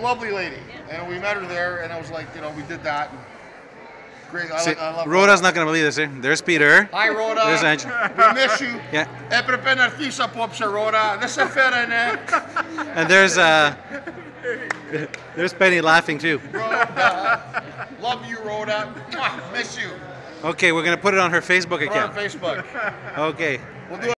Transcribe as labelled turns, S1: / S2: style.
S1: lovely lady, and we met her there, and I was like, you know, we did that. And great. I,
S2: See,
S1: I love
S2: Rhoda's not going to believe this. eh? There's Peter.
S1: Hi, Rhoda.
S2: There's Angel.
S1: We miss you.
S2: Yeah.
S1: Έπρεπε να έρθεις απόψε, Rhoda. Δεν σε φέρανε.
S2: And there's uh, there's Penny laughing too.
S1: Rhoda. Love you, Rhoda. Miss you.
S2: Okay, we're going to put it on her Facebook
S1: Put it on
S2: account.
S1: Facebook.
S2: Okay.
S1: We'll do